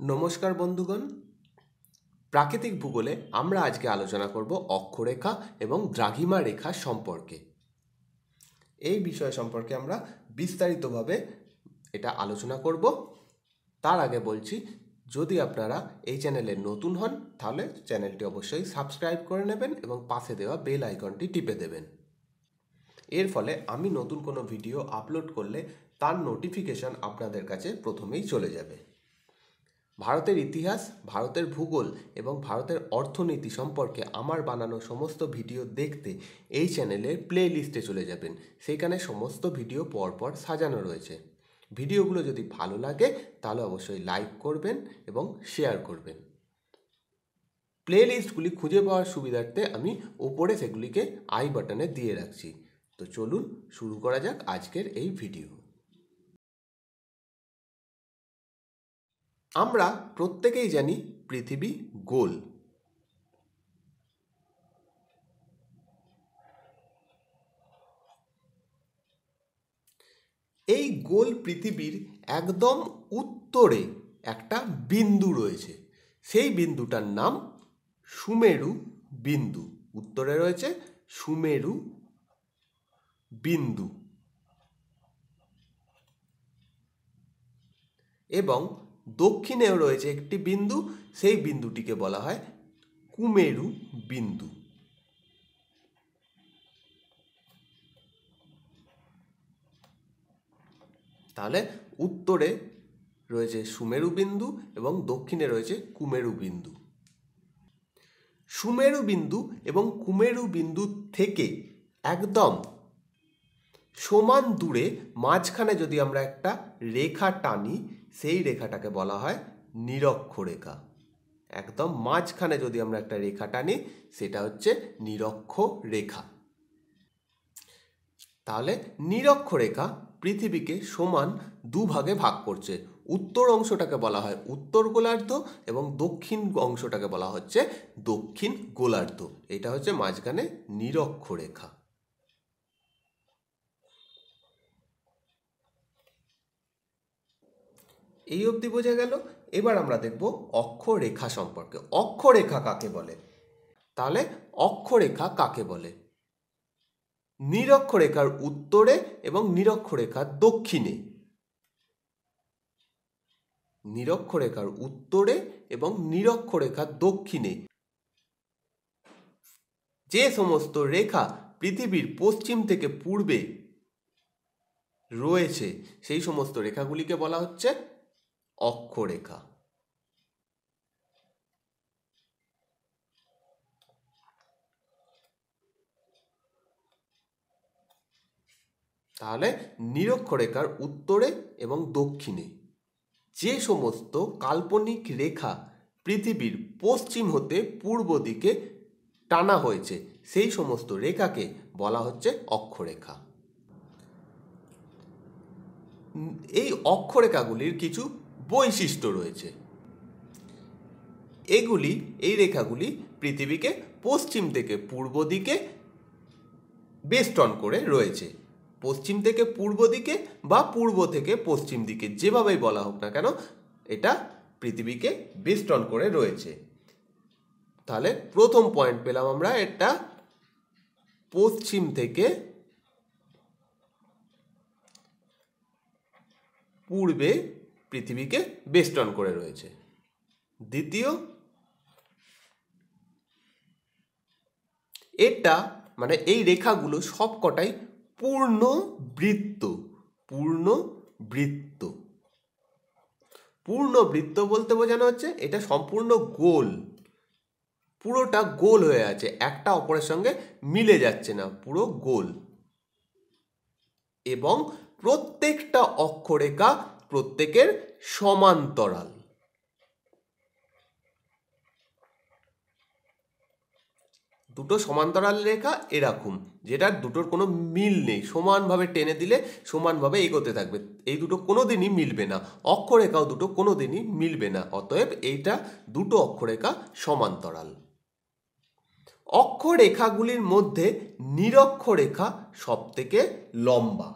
নমস্কার বন্ধুগণ। প্রাকৃতিক ভূগোলে আমরা আজকে আলোচনা করব অক্ষরেখা এবং দ্রাঘিমা রেখা সম্পর্কে। এই বিষয় সম্পর্কে আমরা বিস্তারিতভাবে এটা আলোচনা করব। তার আগে বলছি, যদি আপনারা এই চ্যানেলে নতুন হন, তাহলে চ্যানেলটি অবশ্যই সাবস্ক্রাইব করে নেবেন এবং পাশে দেওয়া বেল আইকনটি টিপে দেবেন। এর ফলে আমি নতুন কোনো ভিডিও আপলোড করলে তার নোটিফিকেশন আপনাদের কাছে প্রথমেই চলে যাবে। ভারতের ইতিহাস, ভারতের ভূগোল এবং ভারতের অর্থনীতি সম্পর্কে আমার বানানো সমস্ত ভিডিও দেখতে এই চ্যানেলের প্লে লিস্টে চলে যাবেন। সেখানে সমস্ত ভিডিও পরপর সাজানো রয়েছে। ভিডিওগুলো যদি ভালো লাগে, তাহলে অবশ্যই লাইক করবেন এবং শেয়ার করবেন। প্লে লিস্টগুলি খুঁজে পাওয়ার সুবিধার্থে আমি ওপরে সেগুলিকে আই বাটনে দিয়ে রাখছি। তো চলুন শুরু করা যাক আজকের এই ভিডিও। আমরা প্রত্যেকেই জানি পৃথিবী গোল। এই গোল পৃথিবীর একদম উত্তরে একটা বিন্দু রয়েছে। সেই বিন্দুটার নাম সুমেরু বিন্দু। উত্তরে রয়েছে সুমেরু বিন্দু। এবং দক্ষিণেও রয়েছে একটি বিন্দু, সেই বিন্দুটিকে বলা হয় কুমেরু বিন্দু। তাহলে উত্তরে রয়েছে সুমেরু বিন্দু এবং দক্ষিণে রয়েছে কুমেরু বিন্দু। সুমেরু বিন্দু এবং কুমেরু বিন্দু থেকে একদম সমান দূরে, মাঝখানে যদি আমরা একটা রেখা টানি সেই রেখাটাকে বলা হয় নিরক্ষরেখা একদম মাঝখানে যদি আমরা একটা রেখা টানি, সেটা হচ্ছে নিরক্ষ রেখা। তাহলে নিরক্ষরেখা পৃথিবীকে সমান দুভাগে ভাগ করছে। উত্তর অংশটাকে বলা হয় উত্তর গোলার্ধ এবং দক্ষিণ অংশটাকে বলা হচ্ছে দক্ষিণ গোলার্ধ। এটা হচ্ছে মাঝখানে নিরক্ষরেখা এই অবধি বোঝা গেল, এবার আমরা দেখব অক্ষরেখা সম্পর্কে। অক্ষরেখা কাকে বলে? তাহলে অক্ষরেখা কাকে বলে? নিরক্ষরেখার উত্তরে এবং নিরক্ষরেখার দক্ষিণে। নিরক্ষরেখার উত্তরে এবং নিরক্ষরেখার দক্ষিণে। যে সমস্ত রেখা পৃথিবীর পশ্চিম থেকে পূর্বে রয়েছে, সেই সমস্ত রেখাগুলিকে বলা হচ্ছে অক্ষরেখা। তাহলে নিরক্ষরেখার উত্তরে এবং দক্ষিণে যে সমস্ত কাল্পনিক রেখা পৃথিবীর পশ্চিম হতে পূর্ব দিকে টানা হয়েছে, সেই সমস্ত রেখাকে বলা হচ্ছে অক্ষরেখা। এই অক্ষরেখাগুলির কিছু বৈশিষ্ট্য রয়েছে। এগুলি, এই রেখাগুলি পৃথিবীকে পশ্চিম থেকে পূর্ব দিকে বেষ্টন করে রয়েছে। পশ্চিম থেকে পূর্ব দিকে বা পূর্ব থেকে পশ্চিম দিকে যেভাবেই বলা হোক না কেন, এটা পৃথিবীকে বেষ্টন করে রয়েছে। তাহলে প্রথম পয়েন্ট পেলাম আমরা, এটা পশ্চিম থেকে পূর্বে পৃথিবীকে বেষ্টন করে রয়েছে। দ্বিতীয়, এটা মানে এই রেখাগুলো সবকটাই পূর্ণ বৃত্ত পূর্ণ বৃত্ত। পূর্ণ বৃত্ত বলতে বোঝানো হচ্ছে এটা সম্পূর্ণ গোল, পুরোটা গোল হয়ে আছে, একটা অপরের সঙ্গে মিলে যাচ্ছে না, পুরো গোল। এবং প্রত্যেকটা অক্ষরেখা প্রত্যেকের সমান্তরাল দুটো সমান্তরাল রেখা এরকম, যেটার দুটোর কোনো মিল নেই। সমানভাবে টেনে দিলে সমানভাবে এগোতে থাকবে। এই দুটো কোনো দিনই মিলবে না। অক্ষরেখাও দুটো কোনো দিনই মিলবে না। অতএব এইটা দুটো অক্ষরেখা সমান্তরাল অক্ষরেখাগুলির মধ্যে নিরক্ষরেখা সব থেকে লম্বা।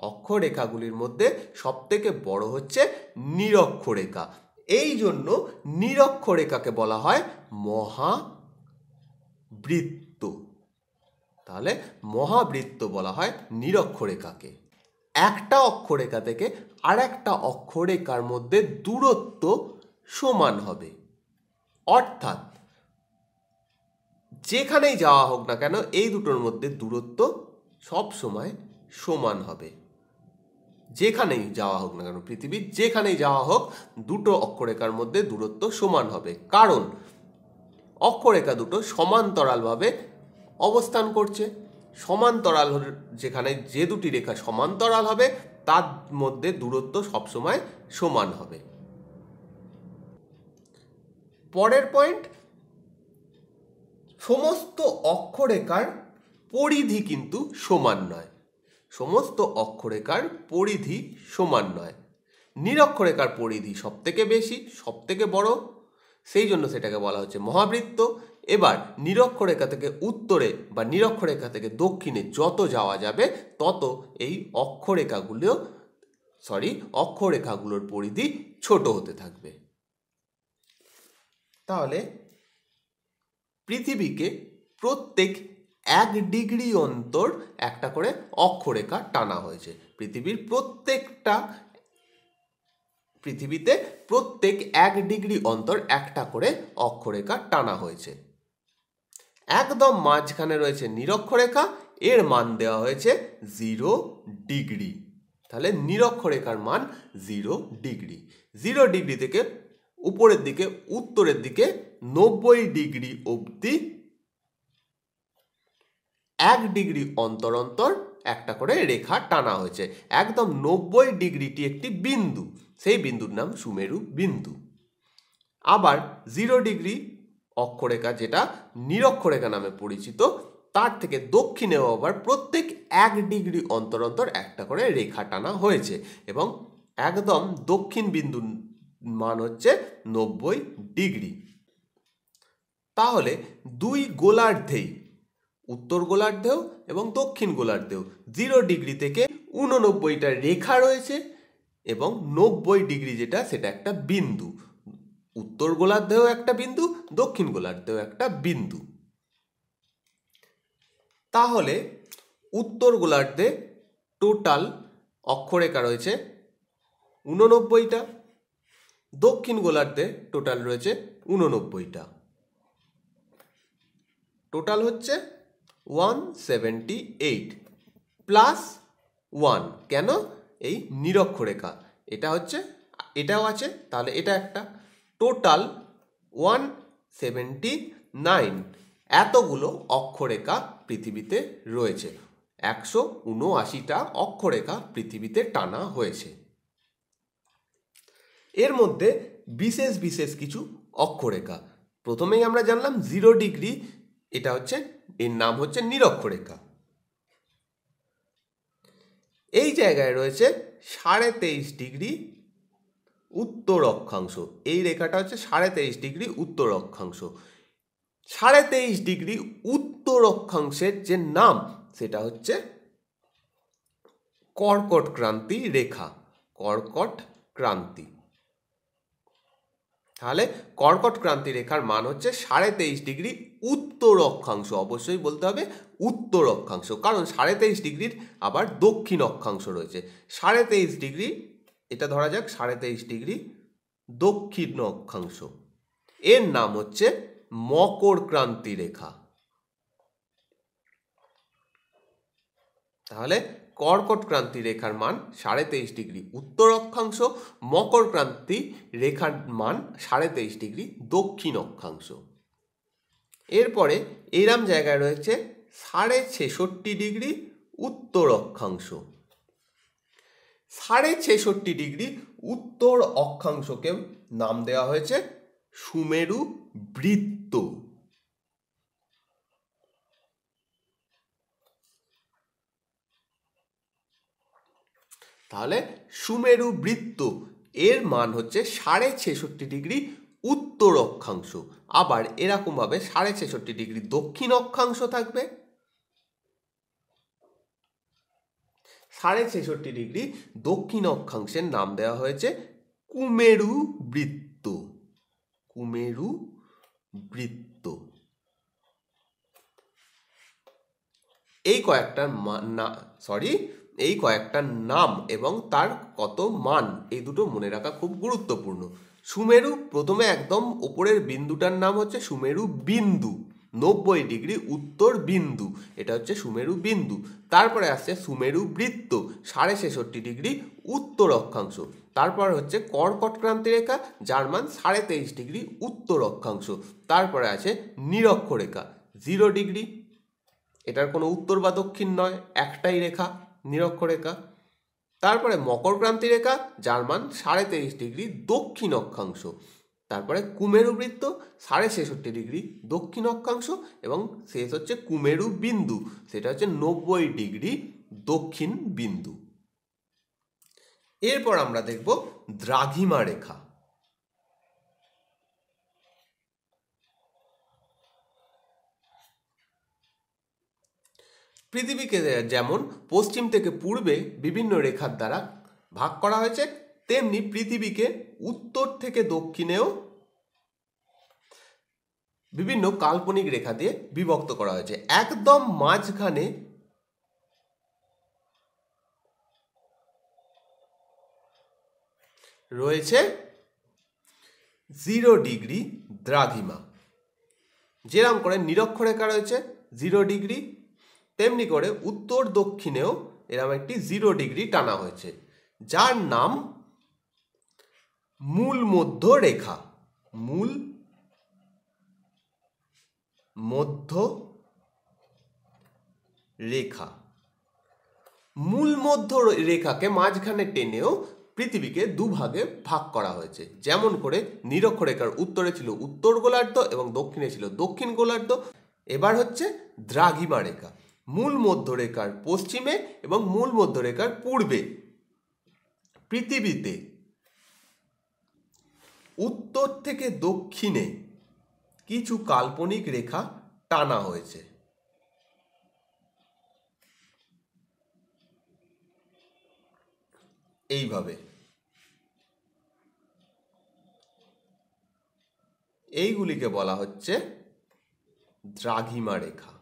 অক্ষরেখাগুলির মধ্যে সবথেকে বড় হচ্ছে নিরক্ষরেখা। এই জন্য নিরক্ষরেখাকে বলা হয় মহাবৃত্ত। তাহলে মহাবৃত্ত বলা হয় নিরক্ষরেখাকে। একটা অক্ষরেখা থেকে আর একটা অক্ষরেখার মধ্যে দূরত্ব সমান হবে। অর্থাৎ যেখানেই যাওয়া হোক না কেন, এই দুটোর মধ্যে দূরত্ব সব সময় সমান হবে। যেখানেই যাওয়া হোক না কেন, পৃথিবীর যেখানেই যাওয়া হোক, দুটো অক্ষরেখার মধ্যে দূরত্ব সমান হবে। কারণ অক্ষরেখা দুটো সমান্তরালভাবে অবস্থান করছে। সমান্তরাল যেখানে যে দুটি রেখা সমান্তরাল হবে, তার মধ্যে দূরত্ব সবসময় সমান হবে। পরের পয়েন্ট সমস্ত অক্ষরেখার পরিধি কিন্তু সমান নয়। সমস্ত অক্ষরেখার পরিধি সমান নয়। নিরক্ষরেখার পরিধি সব থেকে বেশি সব থেকে বড়। সেই জন্য সেটাকে বলা হচ্ছে মহাবৃত্ত। এবার নিরক্ষরেখা থেকে উত্তরে বা নিরক্ষরেখা থেকে দক্ষিণে যত যাওয়া যাবে, তত এই অক্ষরেখাগুলো সরি অক্ষরেখাগুলোর পরিধি ছোট হতে থাকবে। তাহলে পৃথিবীকে প্রত্যেক এক ডিগ্রি অন্তর একটা করে অক্ষরেখা টানা হয়েছে। পৃথিবীর প্রত্যেকটা, পৃথিবীতে প্রত্যেক এক ডিগ্রি অন্তর একটা করে অক্ষরেখা টানা হয়েছে। একদম মাঝখানে রয়েছে নিরক্ষরেখা, এর মান দেওয়া হয়েছে জিরো ডিগ্রি। তাহলে নিরক্ষরেখার মান জিরো ডিগ্রি। জিরো ডিগ্রি থেকে উপরের দিকে, উত্তরের দিকে নব্বই ডিগ্রি অবধি এক ডিগ্রি অন্তর অন্তর একটা করে রেখা টানা হয়েছে। একদম নব্বই ডিগ্রিটি একটি বিন্দু। সেই বিন্দুর নাম সুমেরু বিন্দু। আবার জিরো ডিগ্রি অক্ষরেখা যেটা নিরক্ষরেখা নামে পরিচিত, তার থেকে দক্ষিণেও আবার প্রত্যেক এক ডিগ্রি অন্তর অন্তর একটা করে রেখা টানা হয়েছে এবং একদম দক্ষিণ বিন্দুর মান হচ্ছে নব্বই ডিগ্রি। তাহলে দুই গোলার্ধেই উত্তর গোলার্ধেও এবং দক্ষিণ গোলার্ধেও জিরো ডিগ্রি থেকে উননব্বইটা রেখা রয়েছে এবং নব্বই ডিগ্রি যেটা, সেটা একটা বিন্দু। উত্তর গোলার্ধেও একটা বিন্দু, দক্ষিণ গোলার্ধেও একটা বিন্দু। তাহলে উত্তর গোলার্ধে টোটাল অক্ষরেখা রয়েছে উননব্বইটা দক্ষিণ গোলার্ধে টোটাল রয়েছে উননব্বইটা টোটাল হচ্ছে one seventy eight plus one কেন? এই নিরক্ষরেখা এটা হচ্ছে, এটাও আছে, তাহলে এটা একটা। টোটাল ওয়ান সেভেন্টি নাইন এতগুলো অক্ষরেখা পৃথিবীতে রয়েছে। একশো উনআশিটা অক্ষরেখা পৃথিবীতে টানা হয়েছে। এর মধ্যে বিশেষ বিশেষ কিছু অক্ষরেখা। প্রথমেই আমরা জানলাম জিরো ডিগ্রি, এটা হচ্ছে এর নাম হচ্ছে নিরক্ষরেখা। এই জায়গায় রয়েছে সাড়ে তেইশ ডিগ্রি উত্তর অক্ষাংশ। এই রেখাটা হচ্ছে সাড়ে তেইশ ডিগ্রি উত্তর অক্ষাংশ। সাড়ে তেইশ ডিগ্রি উত্তর অক্ষাংশের যে নাম, সেটা হচ্ছে কর্কট ক্রান্তি রেখা। কর্কট ক্রান্তি। তাহলে কর্কট ক্রান্তি রেখার মান হচ্ছে সাড়ে তেইশ ডিগ্রি উত্তর অক্ষাংশ। অবশ্যই বলতে হবে উত্তর অক্ষাংশ, কারণ সাড়ে তেইশ ডিগ্রির আবার দক্ষিণ অক্ষাংশ রয়েছে। সাড়ে তেইশ ডিগ্রি, এটা ধরা যাক, সাড়ে তেইশ ডিগ্রি দক্ষিণ অক্ষাংশ। এর নাম হচ্ছে মকর ক্রান্তি রেখা। তাহলে কর্কট ক্রান্তি রেখার মান সাড়ে তেইশ ডিগ্রি। উত্তর অক্ষাংশ মকর ক্রান্তি রেখার মান সাড়ে তেইশ ডিগ্রি, দক্ষিণ অক্ষাংশ। এরপরে এইরাম জায়গায় রয়েছে সাড়ে ছেষট্টি ডিগ্রি উত্তর অক্ষাংশ। সাড়ে ছেষট্টি ডিগ্রি উত্তর অক্ষাংশকে নাম দেওয়া হয়েছে সুমেরু বৃত্ত। তাহলে সুমেরু বৃত্ত, এর মান হচ্ছে সাড়ে ছেষট্টি ডিগ্রি উত্তর অক্ষাংশ। আবার এরকমভাবে সাড়ে ছেষট্টি ডিগ্রি দক্ষিণ অক্ষাংশ থাকবে। সাড়ে ছেষট্টি ডিগ্রি দক্ষিণ অক্ষাংশের নাম দেওয়া হয়েছে কুমেরু বৃত্ত। কুমেরু বৃত্ত। এই কয়েকটার মান না সরি এই কয়েকটার নাম এবং তার কত মান, এই দুটো মনে রাখা খুব গুরুত্বপূর্ণ। সুমেরু প্রথমে একদম ওপরের বিন্দুটার নাম হচ্ছে সুমেরু বিন্দু, নব্বই ডিগ্রি উত্তর বিন্দু, এটা হচ্ছে সুমেরু বিন্দু। তারপরে আসছে সুমেরু বৃত্ত, সাড়ে ছেষট্টি ডিগ্রি উত্তর অক্ষাংশ। তারপর হচ্ছে কর্কটক্রান্তি রেখা, যার মান সাড়ে তেইশ ডিগ্রি উত্তর অক্ষাংশ। তারপরে আছে নিরক্ষরেখা জিরো ডিগ্রি। এটার কোনো উত্তর বা দক্ষিণ নয়, একটাই রেখা। নিরক্ষরেখা, তারপরে মকরক্রান্তি রেখা, যার মান সাড়ে তেইশ ডিগ্রি দক্ষিণ অক্ষাংশ, তারপরে কুমেরু বৃত্ত, সাড়ে ছেষট্টি ডিগ্রি দক্ষিণ অক্ষাংশ এবং শেষ হচ্ছে কুমেরু বিন্দু, সেটা হচ্ছে নব্বই ডিগ্রি দক্ষিণ বিন্দু। এরপর আমরা দেখব দ্রাঘিমা রেখা। পৃথিবীকে যেমন পশ্চিম থেকে পূর্বে বিভিন্ন রেখার দ্বারা ভাগ করা হয়েছে, তেমনি পৃথিবীকে উত্তর থেকে দক্ষিণেও বিভিন্ন কাল্পনিক রেখা দিয়ে বিভক্ত করা হয়েছে। একদম মাঝখানে রয়েছে জিরো ডিগ্রি দ্রাঘিমা। যেরকম করে নিরক্ষরেখা রয়েছে, জিরো ডিগ্রি তেমনি করে উত্তর দক্ষিণেও এরকম একটি জিরো ডিগ্রি টানা হয়েছে। যার নাম মূল মধ্য রেখা মূল মধ্য রেখা মূল মধ্য রেখাকে মাঝখানে টেনেও পৃথিবীকে দুভাগে ভাগ করা হয়েছে। যেমন করে নিরক্ষরেখার উত্তরে ছিল উত্তর গোলার্ধ এবং দক্ষিণে ছিল দক্ষিণ গোলার্ধ। এবার হচ্ছে দ্রাঘিমা রেখা। মূল মধ্যরেখার পশ্চিমে এবং মূল মধ্যরেখার পূর্বে। পৃথিবীতে উত্তর থেকে দক্ষিণে কিছু কাল্পনিক রেখা টানা হয়েছে। এইভাবে। এইগুলিকে বলা হচ্ছে দ্রাঘিমা রেখা।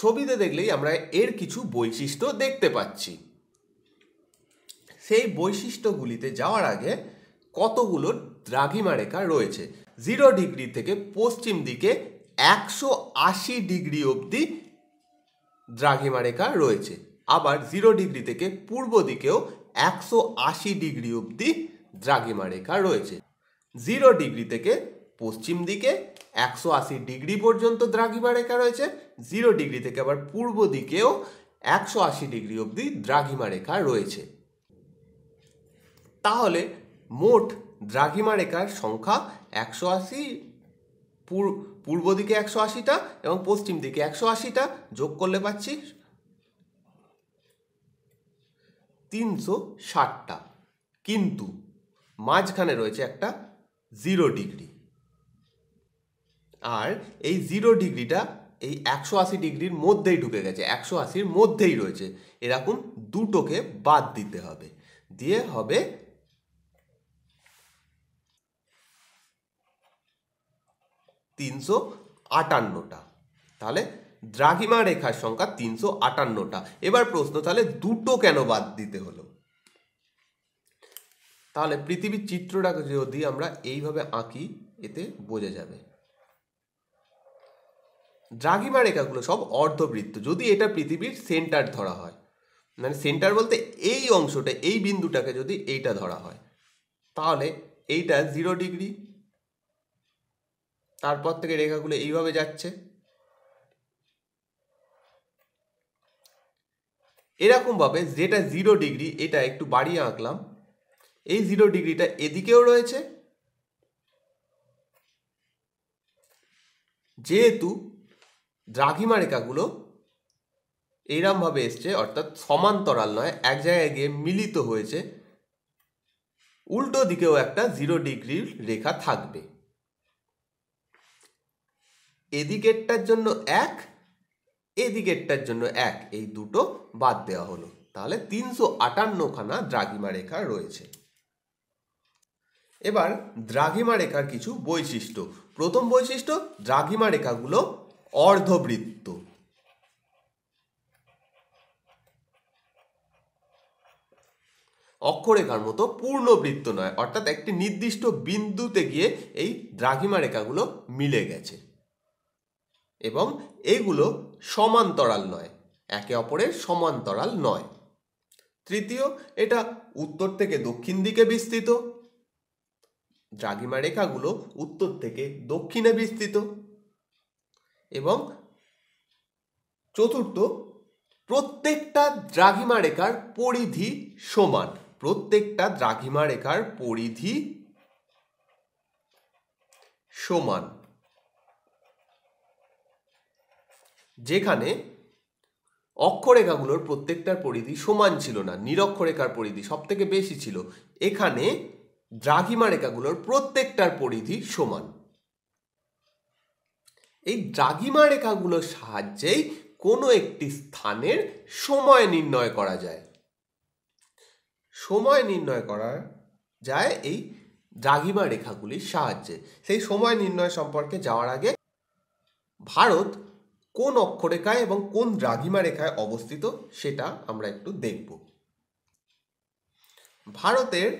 ছবিতে দেখলেই আমরা এর কিছু বৈশিষ্ট্য দেখতে পাচ্ছি। সেই বৈশিষ্ট্যগুলিতে যাওয়ার আগে কতগুলো দ্রাঘিমা রেখা রয়েছে? জিরো ডিগ্রি থেকে পশ্চিম দিকে একশো আশি ডিগ্রি অবধি দ্রাঘিমা রেখা রয়েছে। আবার জিরো ডিগ্রি থেকে পূর্ব দিকেও একশো আশি ডিগ্রি অবধি দ্রাঘিমা রেখা রয়েছে। জিরো ডিগ্রি থেকে পশ্চিম দিকে একশো আশি ডিগ্রি পর্যন্ত দ্রাঘিমা রেখা রয়েছে, জিরো ডিগ্রি থেকে আবার পূর্ব দিকেও একশো আশি ডিগ্রি অবধি দ্রাঘিমা রেখা রয়েছে। তাহলে মোট দ্রাঘিমা রেখার সংখ্যা একশো আশি পূর্ব দিকে একশো আশিটা এবং পশ্চিম দিকে একশো আশিটা যোগ করলে পাচ্ছি তিনশো ষাটটা। কিন্তু মাঝখানে রয়েছে একটা জিরো ডিগ্রি। আর এই জিরো ডিগ্রিটা এই একশো আশি ডিগ্রির মধ্যেই ঢুকে গেছে, একশো আশির মধ্যেই রয়েছে। এরকম দুটোকে বাদ দিতে হবে। দিয়ে হবে তিনশো আটান্নটা। তাহলে দ্রাঘিমা রেখার সংখ্যা তিনশো আটান্নটা। এবার প্রশ্ন, তাহলে দুটো কেন বাদ দিতে হলো? তাহলে পৃথিবীর চিত্রটাকে যদি আমরা এইভাবে আঁকি, এতে বোঝা যাবে। দ্রাঘিমা রেখাগুলো সব অর্ধবৃত্ত। যদি এটা পৃথিবীর সেন্টার ধরা হয় মানে সেন্টার বলতে এই অংশটা, এই বিন্দুটাকে যদি এইটা ধরা হয়, তাহলে এইটা জিরো ডিগ্রি তারপর থেকে রেখাগুলো এইভাবে যাচ্ছে। এরকমভাবে যেটা জিরো ডিগ্রি এটা একটু বাড়িয়ে আঁকলাম। এই জিরো ডিগ্রিটা এদিকেও রয়েছে। যেহেতু দ্রাঘিমা রেখাগুলো এইরমভাবে এসছে, অর্থাৎ সমান্তরাল নয়, এক জায়গায় গিয়ে মিলিত হয়েছে। উল্টো দিকেও একটা জিরো ডিগ্রির রেখা থাকবে। এদিকেরটার জন্য এক, এদিকেরটার জন্য এক, এই দুটো বাদ দেওয়া হলো। তাহলে তিনশো আটান্নখানা দ্রাঘিমা রেখা রয়েছে। এবার দ্রাঘিমা রেখার কিছু বৈশিষ্ট্য। প্রথম বৈশিষ্ট্য দ্রাঘিমা রেখাগুলো অর্ধবৃত্ত। অক্ষরেখার মতো পূর্ণবৃত্ত নয়, অর্থাৎ একটি নির্দিষ্ট বিন্দুতে গিয়ে এই দ্রাঘিমা রেখাগুলো মিলে গেছে। এবং এগুলো সমান্তরাল নয়, একে অপরের সমান্তরাল নয়। তৃতীয়, এটা উত্তর থেকে দক্ষিণ দিকে বিস্তৃত। দ্রাঘিমা রেখাগুলো উত্তর থেকে দক্ষিণে বিস্তৃত। এবং চতুর্থ, প্রত্যেকটা দ্রাঘিমা রেখার পরিধি সমান। প্রত্যেকটা দ্রাঘিমা রেখার পরিধি সমান। যেখানে অক্ষরেখাগুলোর প্রত্যেকটার পরিধি সমান ছিল না, নিরক্ষরেখার পরিধি সব থেকে বেশি ছিল। এখানে দ্রাঘিমা রেখাগুলোর প্রত্যেকটার পরিধি সমান। এই দ্রাঘিমা রেখাগুলোর সাহায্যেই কোনো একটি স্থানের সময় নির্ণয় করা যায়। সময় নির্ণয় করা যায় এই দ্রাঘিমা রেখাগুলির সাহায্যে। সেই সময় নির্ণয় সম্পর্কে যাওয়ার আগে ভারত কোন অক্ষরেখায় এবং কোন দ্রাঘিমা রেখায় অবস্থিত সেটা আমরা একটু দেখব। ভারতের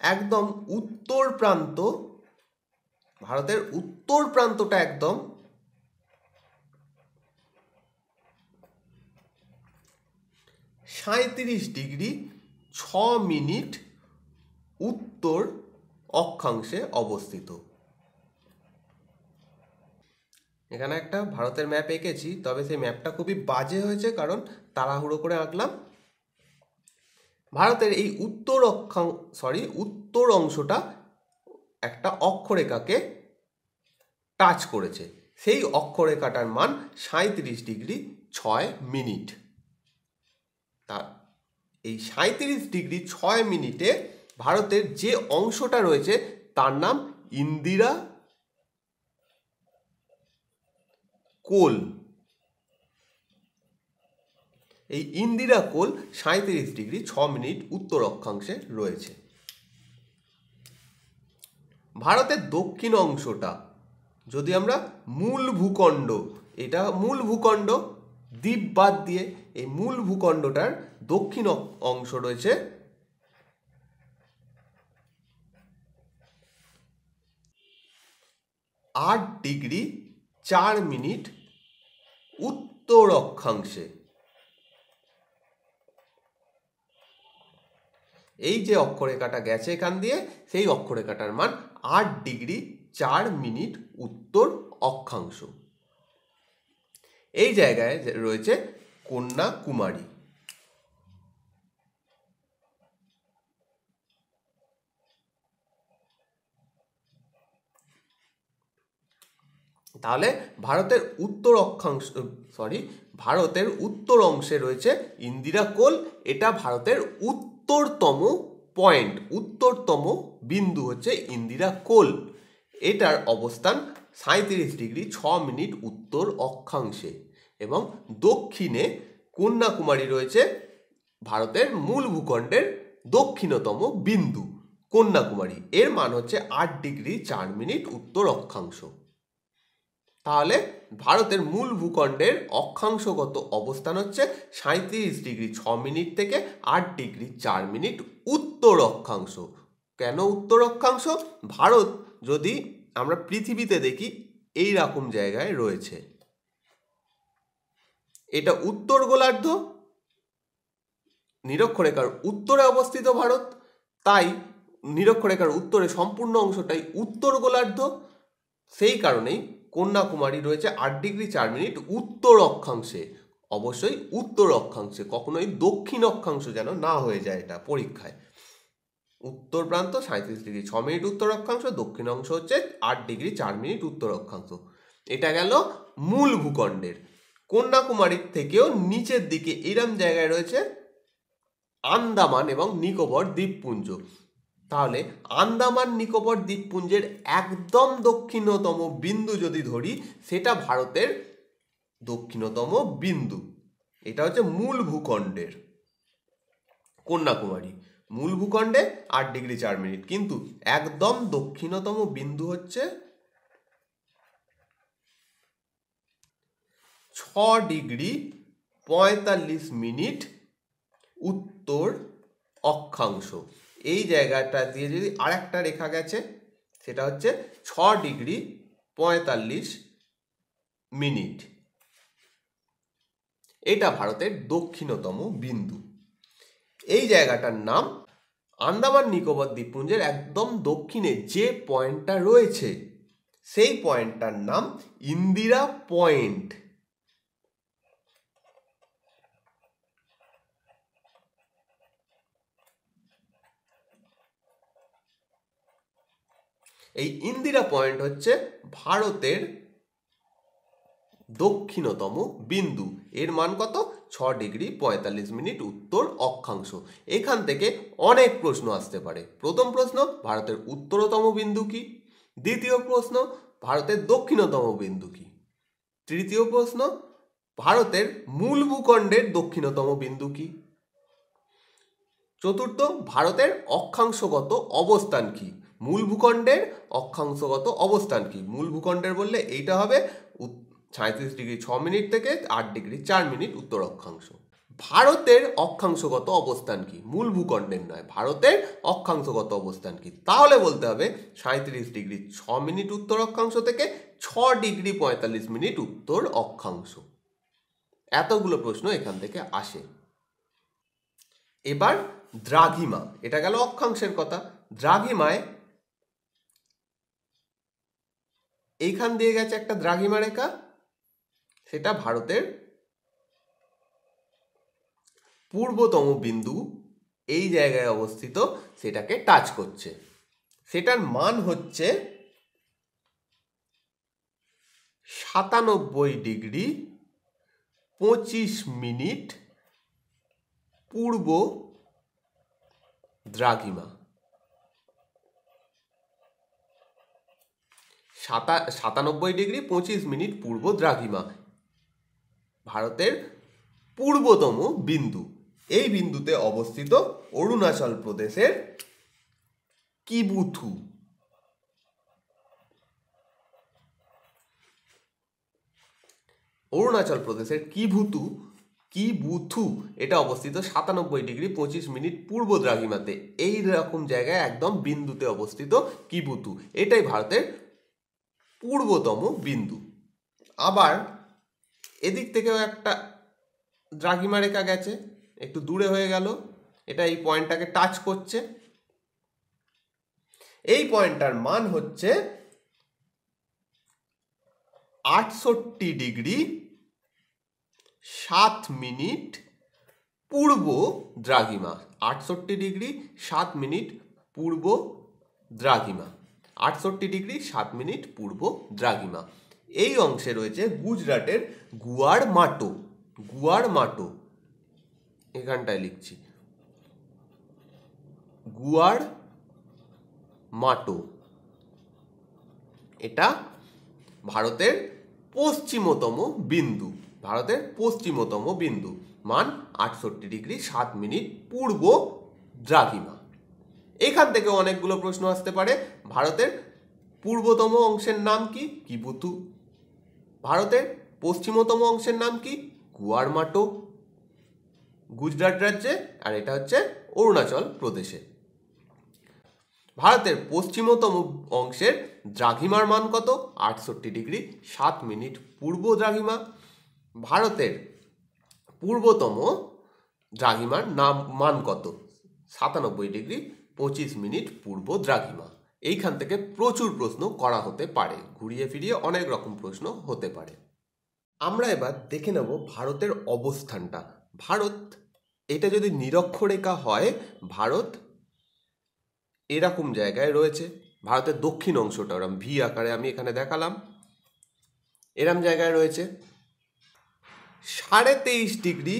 একদম উত্তর প্রান্ত ভারতের উত্তর প্রান্তটা একদম। সাঁত্রিশ ডিগ্রি ছ মিনিট উত্তর অক্ষাংশে অবস্থিত। এখানে একটা ভারতের ম্যাপ এঁকেছি, তবে সেই ম্যাপটা খুবই বাজে হয়েছে কারণ তাড়াহুড়ো করে আঁকলাম। ভারতের এই উত্তর অক্ষাং সরি উত্তর অংশটা একটা অক্ষরেখাকে টাচ করেছে। সেই অক্ষরেখাটার মান সাঁত্রিশ ডিগ্রি ছয় মিনিট। তা এই সাঁত্রিশ ডিগ্রি ছয় মিনিটে ভারতের যে অংশটা রয়েছে তার নাম ইন্দিরা কোল। এই ইন্দিরা কোল সাঁত্রিশ ডিগ্রি ছ মিনিট উত্তর অক্ষাংশে রয়েছে। ভারতের দক্ষিণ অংশটা, যদি আমরা মূল ভূখণ্ড, এটা মূল ভূখণ্ড, দ্বীপ বাদ দিয়ে এই মূল ভূখণ্ডটার দক্ষিণ অংশ রয়েছে। আট ডিগ্রি চার মিনিট উত্তর অক্ষাংশে। এই যে অক্ষরেখাটা গেছে এখান দিয়ে, সেই অক্ষরেখাটার মান আট ডিগ্রি চার মিনিট উত্তর অক্ষাংশ। এই জায়গায় রয়েছে কন্যাকুমারী। তাহলে ভারতের উত্তর অক্ষাংশ সরি ভারতের উত্তর অংশে রয়েছে ইন্দিরা কোল। এটা ভারতের উত্তরতম পয়েন্ট। উত্তরতম বিন্দু হচ্ছে ইন্দিরা কোল। এটার অবস্থান সাঁত্রিশ ডিগ্রি ছ মিনিট উত্তর অক্ষাংশে এবং দক্ষিণে কন্যাকুমারী রয়েছে ভারতের মূল ভূখণ্ডের দক্ষিণতম বিন্দু, কন্যাকুমারী। এর মান হচ্ছে আট ডিগ্রি চার মিনিট উত্তর অক্ষাংশ। তাহলে ভারতের মূল ভূখণ্ডের অক্ষাংশগত অবস্থান হচ্ছে সাঁত্রিশ ডিগ্রি ছ মিনিট থেকে আট ডিগ্রি চার মিনিট উত্তর অক্ষাংশ। কেন উত্তর অক্ষাংশ? ভারত যদি আমরা পৃথিবীতে দেখি, এই রকম জায়গায় রয়েছে। এটা উত্তর গোলার্ধ, নিরক্ষরেখার উত্তরে অবস্থিত ভারত, তাই নিরক্ষরেখার উত্তরে সম্পূর্ণ অংশটাই উত্তর গোলার্ধ। সেই কারণেই কন্যাকুমারী রয়েছে আট ডিগ্রি চার মিনিট উত্তর অক্ষাংশে। অবশ্যই উত্তর অক্ষাংশে, কখনোই দক্ষিণ অক্ষাংশ যেন না হয়ে যায় এটা পরীক্ষায়। উত্তর প্রান্ত সাঁত্রিশ ডিগ্রি ছ মিনিট উত্তর অক্ষাংশ, দক্ষিণ অংশ হচ্ছে আট ডিগ্রি চার মিনিট উত্তর অক্ষাংশ। এটা গেল মূল ভূখণ্ডের। কন্যাকুমারীর থেকেও নিচের দিকে এরম জায়গায় রয়েছে আন্দামান এবং নিকোবর দ্বীপপুঞ্জ। তাহলে আন্দামান নিকোবর দ্বীপপুঞ্জের একদম দক্ষিণতম বিন্দু যদি ধরি, সেটা ভারতের দক্ষিণতম বিন্দু। এটা হচ্ছে মূল ভূখণ্ডের কন্যাকুমারী। মূল ভূখণ্ডে আট ডিগ্রি চার মিনিট। কিন্তু একদম দক্ষিণতম বিন্দু হচ্ছে ছ ডিগ্রি পঁয়তাল্লিশ মিনিট উত্তর অক্ষাংশ। এই জায়গাটা দিয়ে যদি আরেকটা রেখা গেছে, সেটা হচ্ছে ছ ডিগ্রি পঁয়তাল্লিশ মিনিট। এটা ভারতের দক্ষিণতম বিন্দু। এই জায়গাটার নাম আন্দামান নিকোবর দ্বীপপুঞ্জের একদম দক্ষিণে যে পয়েন্টটা রয়েছে, সেই পয়েন্টটার নাম ইন্দিরা পয়েন্ট। এই ইন্দিরা পয়েন্ট হচ্ছে ভারতের দক্ষিণতম বিন্দু। এর মান কত? ছ ডিগ্রি পঁয়তাল্লিশ মিনিট উত্তর অক্ষাংশ। এখান থেকে অনেক প্রশ্ন আসতে পারে। প্রথম প্রশ্ন, ভারতের উত্তরতম বিন্দু কি? দ্বিতীয় প্রশ্ন, ভারতের দক্ষিণতম বিন্দু কি? তৃতীয় প্রশ্ন, ভারতের মূল ভূখণ্ডের দক্ষিণতম বিন্দু কি? চতুর্থ, ভারতের অক্ষাংশগত অবস্থান কি? মূল ভূখণ্ডের অক্ষাংশগত অবস্থান কি? মূল ভূখণ্ডের বললে এইটা হবে সাঁত্রিশ ডিগ্রি ছ মিনিট থেকে আট ডিগ্রি চার মিনিট উত্তর অক্ষাংশ। ভারতের অক্ষাংশগত অবস্থান কি? মূল ভূখণ্ডের নয়, ভারতের অক্ষাংশগত অবস্থান কি? তাহলে বলতে হবে সাঁত্রিশ ডিগ্রি ছ মিনিট উত্তর অক্ষাংশ থেকে ছ ডিগ্রি পঁয়তাল্লিশ মিনিট উত্তর অক্ষাংশ। এতগুলো প্রশ্ন এখান থেকে আসে। এবার দ্রাঘিমা, এটা গেল অক্ষাংশের কথা। দ্রাঘিমায় এইখান দিয়ে গেছে একটা দ্রাঘিমা রেখা সেটা ভারতের পূর্বতম বিন্দু, এই জায়গায় অবস্থিত, সেটাকে টাচ করছে। সেটার মান হচ্ছে সাতানব্বই ডিগ্রি পঁচিশ মিনিট পূর্ব দ্রাঘিমা। সাতা, সাতানব্বই ডিগ্রি পঁচিশ মিনিট পূর্ব দ্রাঘিমা। ভারতের পূর্বতম বিন্দু। এই বিন্দুতে অবস্থিত অরুণাচল প্রদেশের কিবুথু। অরুণাচল প্রদেশের কিভুতু কিবুথু, এটা অবস্থিত সাতানব্বই ডিগ্রি পঁচিশ মিনিট পূর্ব দ্রাঘিমাতে। এই রকম জায়গায় একদম বিন্দুতে অবস্থিত কিবুতু এটাই ভারতের পূর্বতম বিন্দু। আবার এদিক থেকেও একটা দ্রাঘিমা রেখা গেছে, একটু দূরে হয়ে গেল, এটা এই পয়েন্টটাকে টাচ করছে। এই পয়েন্টটার মান হচ্ছে আটষট্টি ডিগ্রি সাত মিনিট পূর্ব দ্রাঘিমা। আটষট্টি ডিগ্রি সাত মিনিট পূর্ব দ্রাঘিমা। আটষট্টি ডিগ্রি সাত মিনিট পূর্ব দ্রাঘিমা। এই অংশে রয়েছে গুজরাটের গুয়ার মাটো গুয়ার মাটো এখানটায় লিখছি। গুয়ার মাটো এটা ভারতের পশ্চিমতম বিন্দু। ভারতের পশ্চিমতম বিন্দু। মান আটষট্টি ডিগ্রি সাত মিনিট পূর্ব দ্রাঘিমা। এখান থেকে অনেকগুলো প্রশ্ন আসতে পারে। ভারতের পূর্বতম অংশের নাম কি? কিবুতু। ভারতের পশ্চিমতম অংশের নাম কি? গুয়ারমাটো গুজরাট রাজ্যে, আর এটা হচ্ছে অরুণাচল প্রদেশে। ভারতের পশ্চিমতম অংশের দ্রাঘিমার মান কত? আটষট্টি ডিগ্রি, সাত মিনিট পূর্ব দ্রাঘিমা। ভারতের পূর্বতম দ্রাঘিমার নাম, মান কত? সাতানব্বই ডিগ্রি পঁচিশ মিনিট পূর্ব দ্রাঘিমা। এইখান থেকে প্রচুর প্রশ্ন করা হতে পারে, ঘুরিয়ে ফিরিয়ে অনেক রকম প্রশ্ন হতে পারে। আমরা এবার দেখে নেব ভারতের অবস্থানটা। ভারত, এটা যদি নিরক্ষরেখা হয়, ভারত এরকম জায়গায় রয়েছে। ভারতের দক্ষিণ অংশটা, ওরম ভি আকারে আমি এখানে দেখালাম। এরম জায়গায় রয়েছে সাড়ে তেইশ ডিগ্রি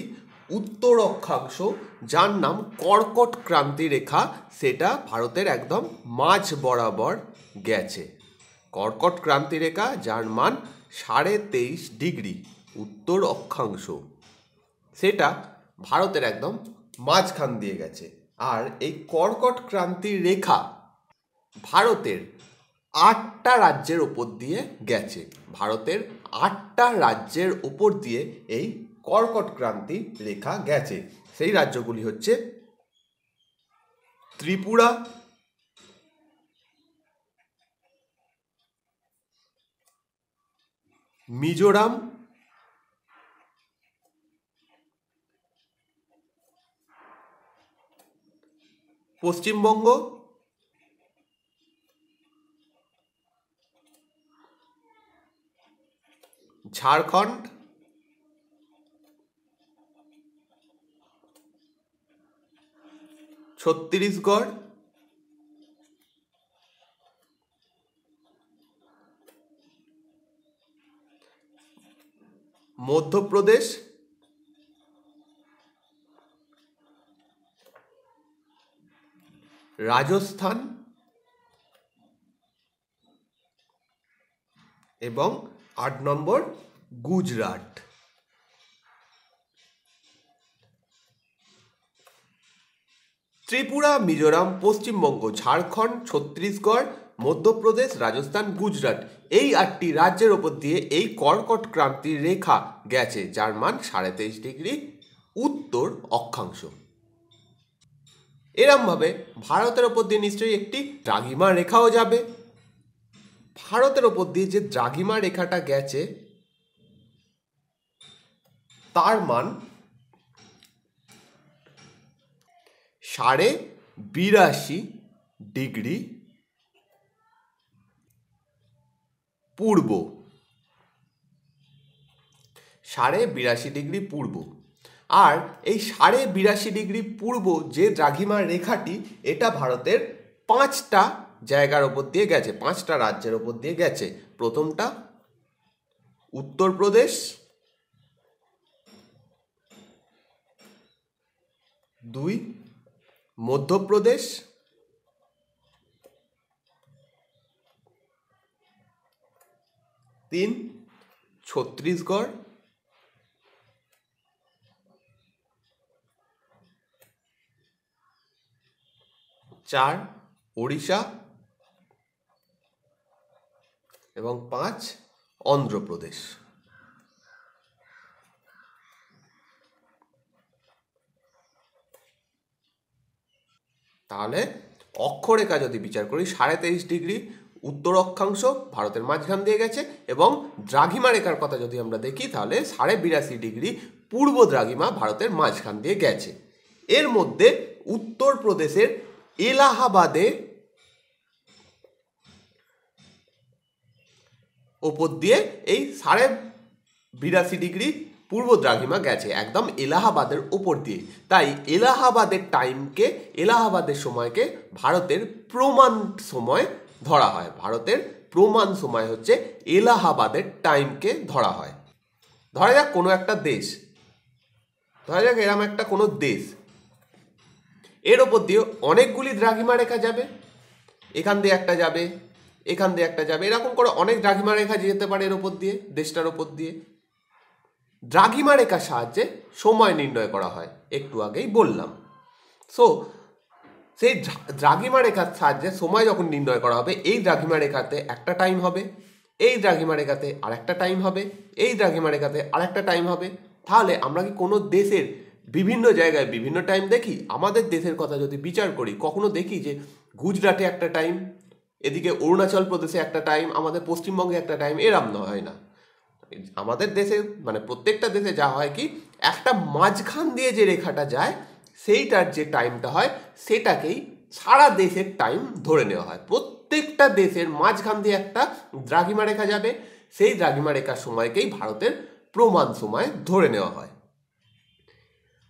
উত্তর অক্ষাংশ যার নাম কর্কট ক্রান্তি রেখা, সেটা ভারতের একদম মাঝ বরাবর গেছে। কর্কট ক্রান্তি রেখা, যার মান সাড়ে তেইশ ডিগ্রি উত্তর অক্ষাংশ সেটা ভারতের একদম মাঝখান দিয়ে গেছে। আর এই কর্কট ক্রান্তির রেখা ভারতের আটটা রাজ্যের ওপর দিয়ে গেছে। ভারতের আটটা রাজ্যের ওপর দিয়ে এই কর্কট ক্রান্তি রেখা গেছে। সেই রাজ্যগুলি হচ্ছে ত্রিপুরা মিজোরাম পশ্চিমবঙ্গ ঝাড়খণ্ড ছত্তিশগড় মধ্যপ্রদেশ। রাজস্থান। এবং আট নম্বর গুজরাট। ত্রিপুরা, মিজোরাম, পশ্চিমবঙ্গ, ঝাড়খণ্ড, ছত্তিশগড়, মধ্যপ্রদেশ, রাজস্থান, গুজরাট এই আটটি রাজ্যের ওপর দিয়ে এই কর্কট ক্রান্তির রেখা গেছে, যার মান সাড়ে তেইশ ডিগ্রি উত্তর অক্ষাংশ। এরমভাবে ভারতের ওপর দিয়ে নিশ্চয়ই একটি দ্রাঘিমা রেখাও যাবে। ভারতের ওপর দিয়ে যে দ্রাঘিমা রেখাটা গেছে, তার মান সাড়ে বিরাশি ডিগ্রি পূর্ব। সাড়ে বিরাশি ডিগ্রি পূর্ব। আর এই সাড়ে বিরাশি ডিগ্রি পূর্ব যে দ্রাঘিমার রেখাটি, এটা ভারতের পাঁচটা জায়গার ওপর দিয়ে গেছে, পাঁচটা রাজ্যের ওপর দিয়ে গেছে। প্রথমটা উত্তরপ্রদেশ, দুই মধ্যপ্রদেশ তিন ছত্তিশগড় চার ওড়িশা এবং পাঁচ অন্ধ্রপ্রদেশ। তাহলে অক্ষরেখা যদি বিচার করি, সাড়ে তেইশ ডিগ্রি উত্তর অক্ষাংশ ভারতের মাঝখান দিয়ে গেছে এবং দ্রাঘিমা রেখার কথা যদি আমরা দেখি, তাহলে সাড়ে বিরাশি ডিগ্রি পূর্ব দ্রাঘিমা ভারতের মাঝখান দিয়ে গেছে। এর মধ্যে উত্তরপ্রদেশের এলাহাবাদে ওপর দিয়ে এই সাড়ে বিরাশি ডিগ্রি পূর্ব দ্রাঘিমা গেছে একদম এলাহাবাদের ওপর দিয়ে। তাই এলাহাবাদের টাইমকে, এলাহাবাদের সময়কে ভারতের প্রমাণ সময় ধরা হয়। ভারতের প্রমাণ সময় হচ্ছে এলাহাবাদের টাইমকে ধরা হয়। ধরা যাক কোনো একটা দেশ। ধরা যাক এরম একটা কোনো দেশ। এর ওপর দিয়ে অনেকগুলি দ্রাঘিমা রেখা যাবে। এখান দিয়ে একটা যাবে, এখান দিয়ে একটা যাবে। এরকম করে অনেক দ্রাঘিমা রেখা যেতে পারে এর ওপর দিয়ে, দেশটার ওপর দিয়ে। দ্রাঘিমা রেখার সাহায্যে সময় নির্ণয় করা হয়। একটু আগেই বললাম। সো সেই দ্রাঘিমা রেখার সাহায্যে সময় যখন নির্ণয় করা হবে, এই দ্রাঘিমা রেখাতে একটা টাইম হবে, এই দ্রাঘিমা রেখাতে আর একটা টাইম হবে, এই দ্রাঘিমা রেখাতে আর একটা টাইম হবে। তাহলে আমরা কি কোনো দেশের বিভিন্ন জায়গায় বিভিন্ন টাইম দেখি? আমাদের দেশের কথা যদি বিচার করি, কখনো দেখি যে গুজরাটে একটা টাইম এদিকে অরুণাচল প্রদেশে একটা টাইম আমাদের পশ্চিমবঙ্গে একটা টাইম এরাম হয় না। আমাদের দেশে মানে প্রত্যেকটা দেশে যা হয় কি, একটা মাঝখান দিয়ে যে রেখাটা যায়, সেইটার যে টাইমটা হয়, সেটাকেই সারা দেশের টাইম ধরে নেওয়া হয়। প্রত্যেকটা দেশের মাঝখান দিয়ে একটা দ্রাঘিমা রেখা যাবে, সেই দ্রাঘিমা রেখার সময়কেই ভারতের প্রমাণ সময় ধরে নেওয়া হয়।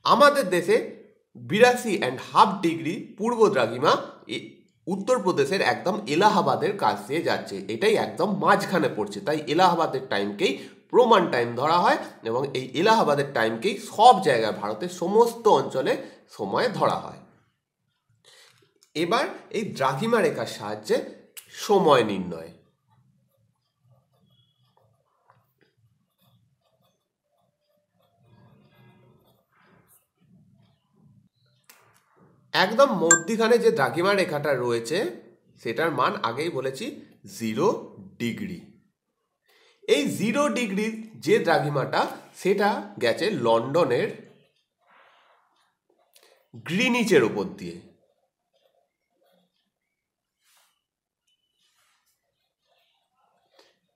আমাদের দেশে বিরাশি অ্যান্ড হাফ ডিগ্রি পূর্ব দ্রাঘিমা উত্তরপ্রদেশের একদম এলাহাবাদের কাছ দিয়ে যাচ্ছে। এটাই একদম মাঝখানে পড়ছে। তাই এলাহাবাদের টাইমকেই প্রমাণ টাইম ধরা হয় এবং এই এলাহাবাদের টাইমকেই সব জায়গায় ভারতের সমস্ত অঞ্চলে সময় ধরা হয়। এবার এই দ্রাঘিমা রেখার সাহায্যে সময় নির্ণয়। একদম মধ্যিখানে যে দ্রাঘিমা রেখাটা রয়েছে, সেটার মান আগেই বলেছি জিরো ডিগ্রি এই জিরো ডিগ্রির যে দ্রাঘিমাটা, সেটা গেছে লন্ডনের গ্রিনিচের ওপর দিয়ে।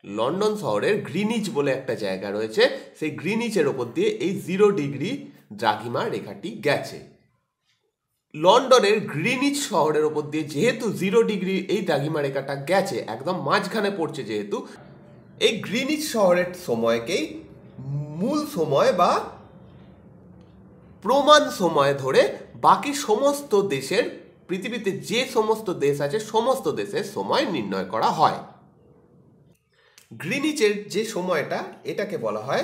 লন্ডন শহরের গ্রিনিচ বলে একটা জায়গা রয়েছে, সেই গ্রিনিচের ওপর দিয়ে এই জিরো ডিগ্রি দ্রাঘিমা রেখাটি গেছে। লন্ডনের গ্রিনিচ শহরের ওপর দিয়ে যেহেতু জিরো ডিগ্রি এই দ্রাঘিমা রেখাটা গেছে, একদম মাঝখানে পড়ছে যেহেতু, এই গ্রিনিচ শহরের সময়কেই মূল সময় বা প্রমাণ সময় ধরে বাকি সমস্ত দেশের, পৃথিবীতে যে সমস্ত দেশ আছে, সমস্ত দেশের সময় নির্ণয় করা হয়। গ্রিনিচের যে সময়টা, এটাকে বলা হয়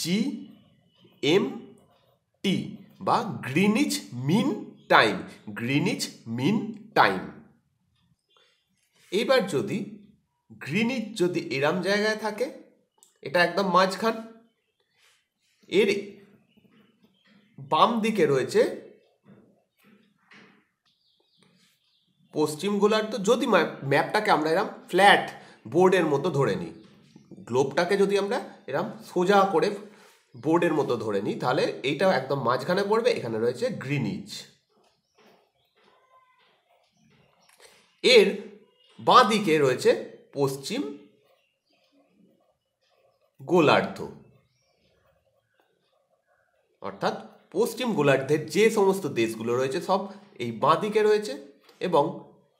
জি এম টি বা Greenwich mean time. Greenwich mean time. এবার যদি গ্রিনিচ যদি এরাম জায়গায় থাকে, এটা একদম মাঝখান। এর বাম দিকে রয়েছে পশ্চিম গোলার্ধ। যদি ম্যাপটাকে আমরা এরম ফ্ল্যাট বোর্ডের মতো ধরে নিই, গ্লোবটাকে যদি আমরা এরম সোজা করে বোর্ডের মতো ধরে নিই, তাহলে এইটা একদম মাঝখানে পড়বে, এখানে রয়েছে গ্রিনিচ। এর বাঁ দিকে রয়েছে পশ্চিম গোলার্ধ। অর্থাৎ পশ্চিম গোলার্ধের যে সমস্ত দেশগুলো রয়েছে সব এই বাঁ দিকে রয়েছে এবং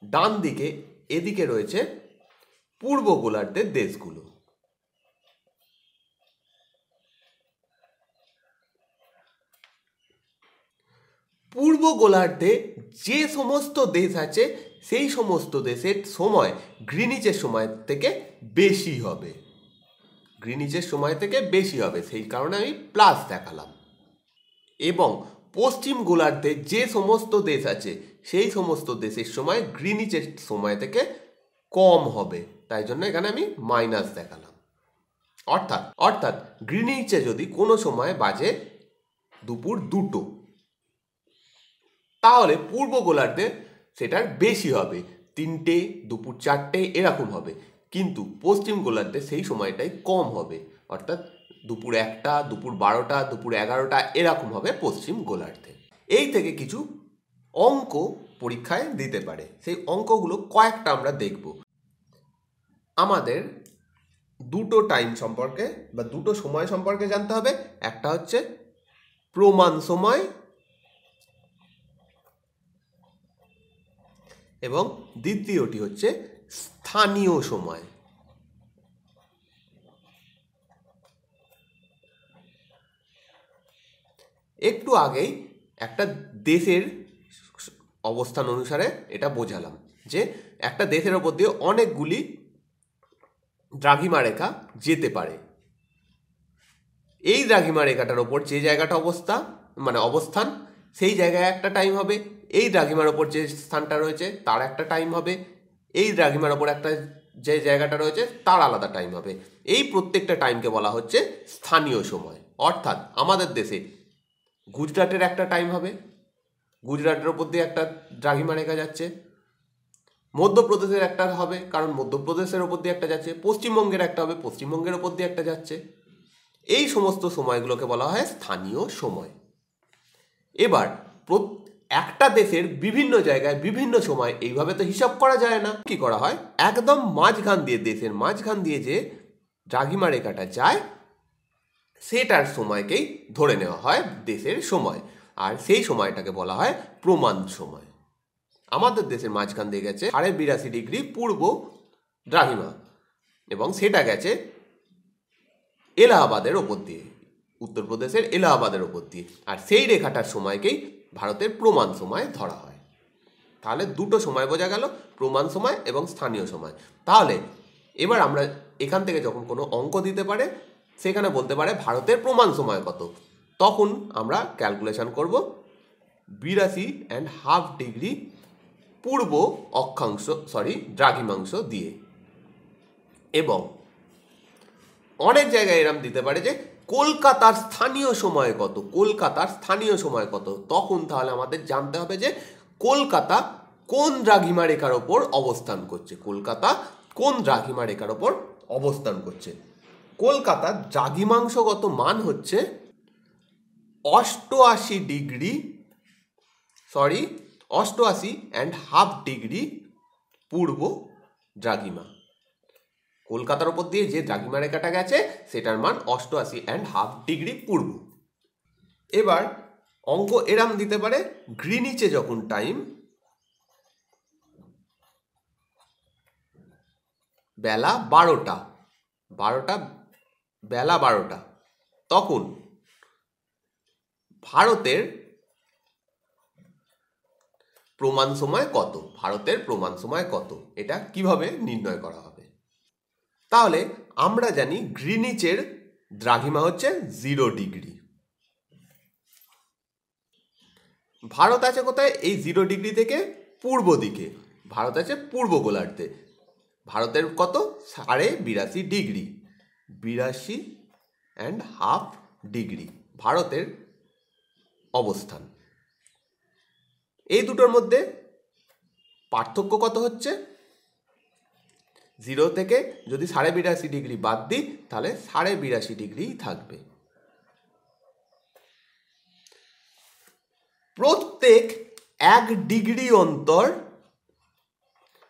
ডান দিকে এদিকে রয়েছে পূর্ব গোলার্ধের দেশগুলো। পূর্ব গোলার্ধে যে সমস্ত দেশ আছে সেই সমস্ত দেশের সময় গ্রিনিচের সময় থেকে বেশি হবে। গ্রিনিচের সময় থেকে বেশি হবে, সেই কারণে আমি প্লাস দেখালাম। এবং পশ্চিম গোলার্ধে যে সমস্ত দেশ আছে, সেই সমস্ত দেশের সময় গ্রিনিচের সময় থেকে কম হবে। তাই জন্য এখানে আমি মাইনাস দেখালাম। অর্থাৎ অর্থাৎ গ্রিনিচে যদি কোনো সময় বাজে দুপুর দুটো, তাহলে পূর্ব গোলার্ধে সেটার বেশি হবে। তিনটে, দুপুর চারটে এরকম হবে। কিন্তু পশ্চিম গোলার্ধে সেই সময়টাই কম হবে। অর্থাৎ দুপুর একটা, দুপুর বারোটা, দুপুর এগারোটা এরকম হবে পশ্চিম গোলার্ধে। এই থেকে কিছু অঙ্ক পরীক্ষায় দিতে পারে। সেই অঙ্কগুলো কয়েকটা আমরা দেখব। আমাদের দুটো টাইম সম্পর্কে বা দুটো সময় সম্পর্কে জানতে হবে। একটা হচ্ছে প্রমাণ সময় এবং দ্বিতীয়টি হচ্ছে স্থানীয় সময়। একটু আগেই একটা দেশের অবস্থান অনুসারে এটা বোঝালাম যে একটা দেশের ওপর দিয়ে অনেকগুলি দ্রাঘিমা রেখা যেতে পারে। এই দ্রাঘিমা রেখাটার ওপর যে জায়গাটা অবস্থা মানে অবস্থান সেই জায়গায় একটা টাইম হবে, এই দ্রাঘিমার ওপর যে স্থানটা রয়েছে তার একটা টাইম হবে, এই দ্রাঘিমার ওপর একটা যে জায়গাটা রয়েছে তার আলাদা টাইম হবে। এই প্রত্যেকটা টাইমকে বলা হচ্ছে স্থানীয় সময়। অর্থাৎ আমাদের দেশে গুজরাটের একটা টাইম হবে, গুজরাটের ওপর দিয়ে একটা দ্রাঘিমা রেখা যাচ্ছে, মধ্যপ্রদেশের একটা হবে, কারণ মধ্যপ্রদেশের ওপর দিয়ে একটা যাচ্ছে, পশ্চিমবঙ্গের একটা হবে, পশ্চিমবঙ্গের ওপর দিয়ে একটা যাচ্ছে। এই সমস্ত সময়গুলোকে বলা হয় স্থানীয় সময়। এবার একটা দেশের বিভিন্ন জায়গায় বিভিন্ন সময় এইভাবে তো হিসাব করা যায় না। কি করা হয়? একদম মাঝখান দিয়ে, দেশের মাঝখান দিয়ে যে দ্রাঘিমা রেখাটা যায়, সেটার সময়কেই ধরে নেওয়া হয় দেশের সময়। আর সেই সময়টাকে বলা হয় প্রমাণ সময়। আমাদের দেশের মাঝখান দিয়ে গেছে সাড়ে বিরাশি ডিগ্রি পূর্ব দ্রাঘিমা এবং সেটা গেছে এলাহাবাদের ওপর দিয়ে। উত্তরপ্রদেশের এলাহাবাদের ওপর দিয়ে। আর সেই রেখাটার সময়কেই ভারতের প্রমাণ সময় ধরা হয়। তাহলে দুটো সময় বোঝা গেল, প্রমাণ সময় এবং স্থানীয় সময়। তাহলে এবার আমরা এখান থেকে যখন কোনো অঙ্ক দিতে পারে, সেখানে বলতে পারে ভারতের প্রমাণ সময় কত। তখন আমরা ক্যালকুলেশন করব বিরাশি অ্যান্ড হাফ ডিগ্রি পূর্ব অক্ষাংশ সরি দ্রাঘিমাংশ দিয়ে। এবং অনেক জায়গায় এরম দিতে পারে যে কলকাতার স্থানীয় সময় কত? কলকাতার স্থানীয় সময় কত? তখন তাহলে আমাদের জানতে হবে যে কলকাতা কোন দ্রাঘিমা রেখার ওপর অবস্থান করছে? কলকাতা কোন দ্রাঘিমা রেখার ওপর অবস্থান করছে? কলকাতার দ্রাঘিমাংশগত মান হচ্ছে অষ্টআশি ডিগ্রি সরি অষ্টআশি অ্যান্ড হাফ ডিগ্রি পূর্ব দ্রাঘিমা কলকাতার ওপর দিয়ে যে দ্রাঘিমা রেখাটা গেছে, সেটার মান অষ্টআশি অ্যান্ড হাফ ডিগ্রি পূর্ব। এবার অঙ্ক এরাম দিতে পারে গ্রিনিচে যখন টাইম বেলা বারোটা বারোটা, বেলা বারোটা, তখন ভারতের প্রমাণ সময় কত? ভারতের প্রমাণ সময় কত? এটা কীভাবে নির্ণয় করা হবে? তাহলে আমরা জানি গ্রিনিচের দ্রাঘিমা হচ্ছে জিরো ডিগ্রি। ভারত আছে কোথায়? এই জিরো ডিগ্রি থেকে পূর্ব দিকে। ভারত আছে পূর্ব গোলার্ধে। ভারতের কত? সাড়ে বিরাশি ডিগ্রি। বিরাশি অ্যান্ড হাফ ডিগ্রি। ভারতের অবস্থান। এই দুটোর মধ্যে পার্থক্য কত হচ্ছে? জিরো থেকে যদি সাড়ে বিরাশি ডিগ্রি বাদ দিই, তাহলে সাড়ে বিরাশি ডিগ্রিই থাকবে। প্রত্যেক এক ডিগ্রি অন্তর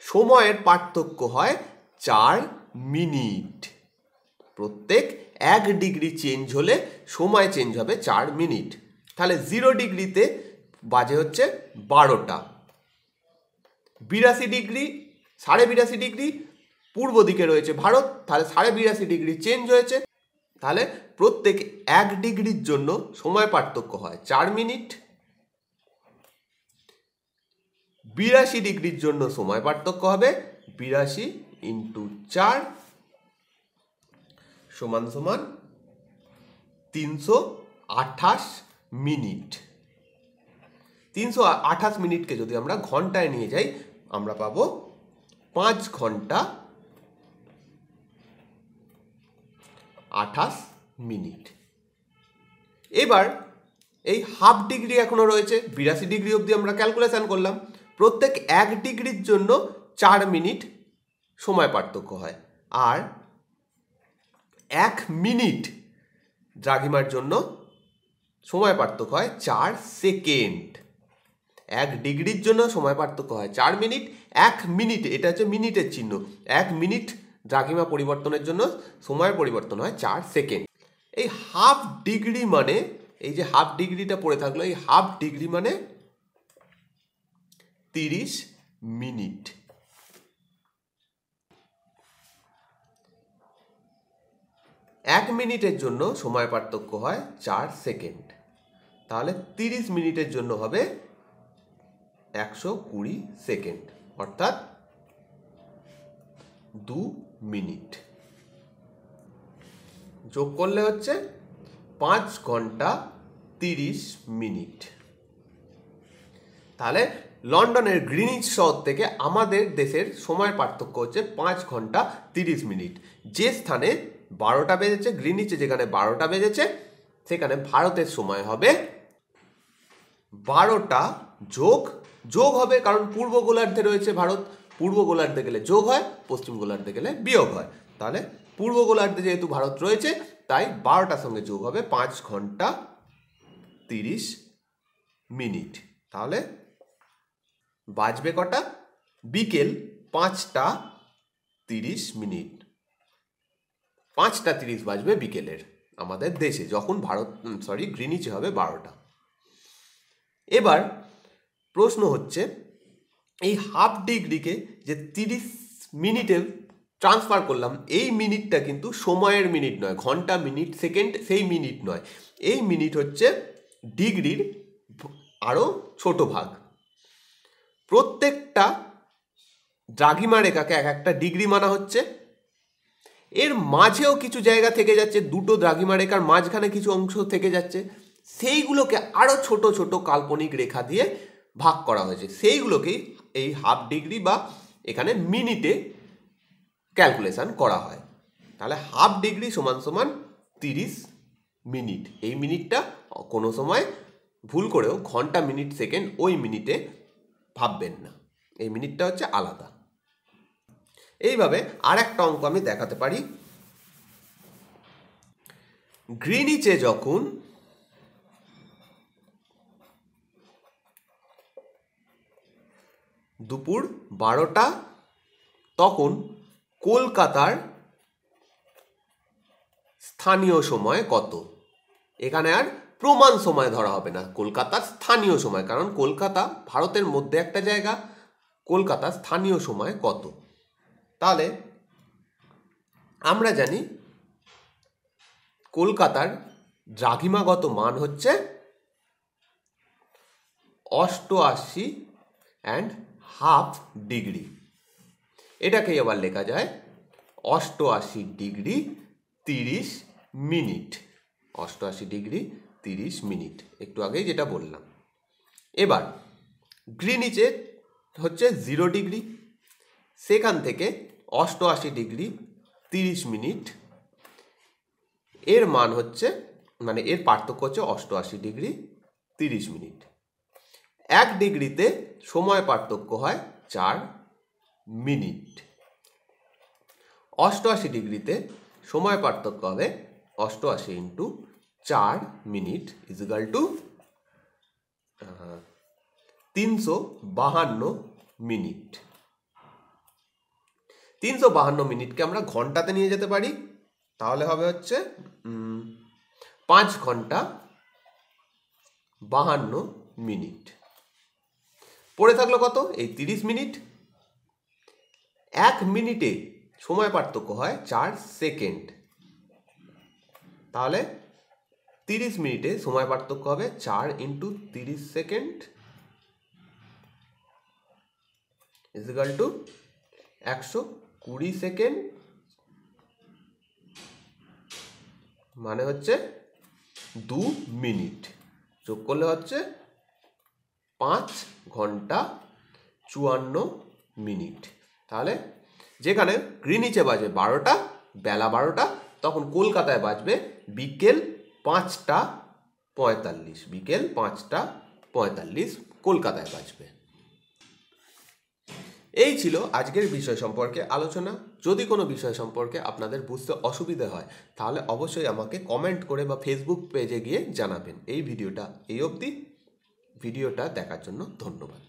সময়ের পার্থক্য হয় চার মিনিট। প্রত্যেক এক ডিগ্রি চেঞ্জ হলে সময় চেঞ্জ হবে চার মিনিট। তাহলে জিরো ডিগ্রিতে বাজে হচ্ছে বারোটা। বিরাশি ডিগ্রি, সাড়ে বিরাশি ডিগ্রি পূর্ব দিকে রয়েছে ভারত, তাহলে সাড়ে বিরাশি ডিগ্রি চেঞ্জ হয়েছে। তাহলে প্রত্যেক এক ডিগ্রির জন্য সময় পার্থক্য হয় চার মিনিট। বিরাশি ডিগ্রির জন্য সময় পার্থক্য হবে বিরাশি ইন্টু চার সমান সমান তিনশো আঠাশ মিনিট। তিনশো আঠাশ মিনিটকে যদি আমরা ঘন্টায় নিয়ে যাই, আমরা পাবো পাঁচ ঘণ্টা আঠাশ মিনিট। এবার এই হাফ ডিগ্রি এখনও রয়েছে, বিরাশি ডিগ্রি অবধি আমরা ক্যালকুলেশান করলাম। প্রত্যেক এক ডিগ্রির জন্য চার মিনিট সময় পার্থক্য হয়। আর এক মিনিট দ্রাঘিমার জন্য সময় পার্থক্য হয় চার সেকেন্ড। এক ডিগ্রির জন্য সময় পার্থক্য হয় চার মিনিট, এক মিনিট, এটা হচ্ছে মিনিটের চিহ্ন। এক মিনিট দ্রাঘিমা পরিবর্তনের জন্য সময়ের পরিবর্তন হয় চার সেকেন্ড। এই হাফ ডিগ্রি মানে এই যে হাফ ডিগ্রিটা পড়ে থাকল, এই হাফ ডিগ্রি মানে তিরিশ মিনিট। এক মিনিটের জন্য সময় পার্থক্য হয় চার সেকেন্ড। তাহলে তিরিশ মিনিটের জন্য হবে একশো কুড়ি সেকেন্ড। অর্থাৎ দু মিনিট। যোগ করলে হচ্ছে পাঁচ ঘণ্টা তিরিশ মিনিট। তাহলে লন্ডনের গ্রিনিচ শহর থেকে আমাদের দেশের সময় পার্থক্য হচ্ছে পাঁচ ঘণ্টা তিরিশ মিনিট। যে স্থানে বারোটা বেজেছে, গ্রিনিচে যেখানে বারোটা বেজেছে, সেখানে ভারতের সময় হবে বারোটা যোগ। যোগ হবে কারণ পূর্ব গোলার্ধে রয়েছে ভারত। পূর্ব গোলার্ধে গেলে যোগ হয়, পশ্চিম গোলার্ধে গেলে বিয়োগ হয়। তাহলে পূর্ব গোলার্ধে যেহেতু ভারত রয়েছে, তাই বারোটার সঙ্গে যোগ হবে পাঁচ ঘণ্টা তিরিশ মিনিট। তাহলে বাজবে কটা? বিকেল পাঁচটা তিরিশ মিনিট। পাঁচটা তিরিশ বাজবে বিকেলের আমাদের দেশে, যখন ভারত সরি গ্রিনিচে হবে বারোটা। এবার প্রশ্ন হচ্ছে এই হাফ ডিগ্রিকে যে তিরিশ মিনিটে ট্রান্সফার করলাম, এই মিনিটটা কিন্তু সময়ের মিনিট নয়, ঘণ্টা, মিনিট সেকেন্ড সেই মিনিট নয়। এই মিনিট হচ্ছে ডিগ্রির আরও ছোট ভাগ। প্রত্যেকটা দ্রাঘিমা রেখাকে এক একটা ডিগ্রি মানা হচ্ছে। এর মাঝেও কিছু জায়গা থেকে যাচ্ছে, দুটো দ্রাঘিমা রেখার মাঝখানে কিছু অংশ থেকে যাচ্ছে। সেইগুলোকে আরও ছোট ছোট কাল্পনিক রেখা দিয়ে ভাগ করা হয়েছে। সেইগুলোকেই এই হাফ ডিগ্রি বা এখানে মিনিটে ক্যালকুলেশান করা হয়। তাহলে হাফ ডিগ্রি সমান সমান তিরিশ মিনিট এই মিনিটটা কোনো সময় ভুল করেও ঘণ্টা মিনিট সেকেন্ড ওই মিনিটে ভাববেন না। এই মিনিটটা হচ্ছে আলাদা। এইভাবে আর একটা অঙ্ক আমি দেখাতে পারি। গ্রিনিচে যখন দুপুর বারোটা, তখন কলকাতার স্থানীয় সময় কত? এখানে আর প্রমাণ সময় ধরা হবে না, কলকাতার স্থানীয় সময়, কারণ কলকাতা ভারতের মধ্যে একটা জায়গা, কলকাতার স্থানীয় সময় কত? তাহলে আমরা জানি কলকাতার দ্রাঘিমাগত মান হচ্ছে অষ্টআশি অ্যান্ড হাফ ডিগ্রি। এটাকে আবার লেখা যায় অষ্টআশি ডিগ্রি তিরিশ মিনিট। অষ্টআশি ডিগ্রি তিরিশ মিনিট। একটু আগেই যেটা বললাম। এবার গ্রিনিচে হচ্ছে জিরো ডিগ্রি। সেখান থেকে অষ্টআশি ডিগ্রি তিরিশ মিনিট। এর মান হচ্ছে মানে এর পার্থক্য হচ্ছে অষ্টআশি ডিগ্রি তিরিশ মিনিট। এক ডিগ্রিতে সময় পার্থক্য হয় চার মিনিট। অষ্টআশি ডিগ্রিতে সময় পার্থক্য হবে অষ্টআশি ইন্টু চার মিনিট ইজিক্যাল টু তিনশো বাহান্ন মিনিট। তিনশো বাহান্ন মিনিটকে আমরা ঘন্টাতে নিয়ে যেতে পারি, তাহলে হবে হচ্ছে পাঁচ ঘণ্টা বাহান্ন মিনিট। পড়ে থাকল কত? এই তিরিশ মিনিট। এক মিনিটে সময় পার্থক্য হয় চার সেকেন্ড। তাহলে তিরিশ মিনিটে সময় পার্থক্য হবে চার ইন্টু তিরিশ সেকেন্ড। ইজিক্যাল টু একশো কুড়ি সেকেন্ড। মানে হচ্ছে দু মিনিট। যোগ করলে হচ্ছে পাঁচ ঘণ্টা চুয়ান্ন মিনিট। তাহলে যেখানে গ্রিনিচে বাজে বারোটা, বেলা বারোটা, তখন কলকাতায় বাজবে বিকেল পাঁচটা পঁয়তাল্লিশ। বিকেল পাঁচটা পঁয়তাল্লিশ কলকাতায় বাজবে। এই ছিল আজকের বিষয় সম্পর্কে আলোচনা। যদি কোনো বিষয় সম্পর্কে আপনাদের বুঝতে অসুবিধা হয়, তাহলে অবশ্যই আমাকে কমেন্ট করে বা ফেসবুক পেজে গিয়ে জানাবেন। এই ভিডিওটা এই অবধি। ভিডিওটা দেখার জন্য ধন্যবাদ।